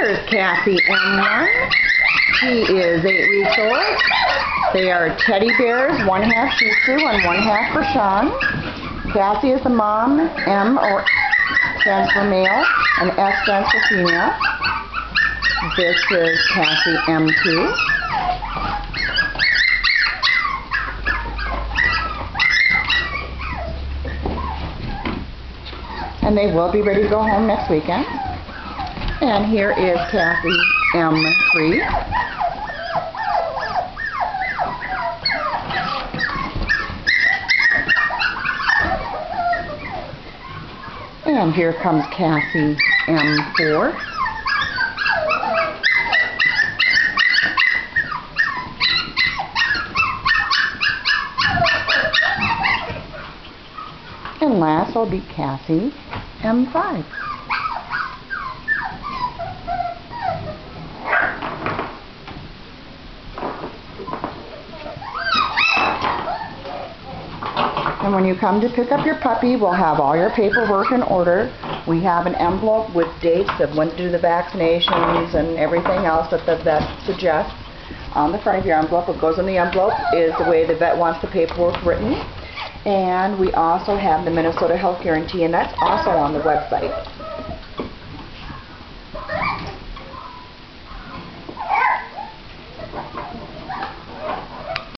Here's Kassie M1. He is eight weeks old. They are teddy bears, one half Shih Tzu and one half for Sean. Kassie is the mom, M or stands for male, and S stands for female. This is Kassie M2. And they will be ready to go home next weekend. And here is Kassie M3. And here comes Kassie M4. And last will be Kassie M5. And when you come to pick up your puppy, we'll have all your paperwork in order. We have an envelope with dates of when to do the vaccinations and everything else that the vet suggests. On the front of your envelope, what goes in the envelope is the way the vet wants the paperwork written. And we also have the Minnesota Health Guarantee, and that's also on the website.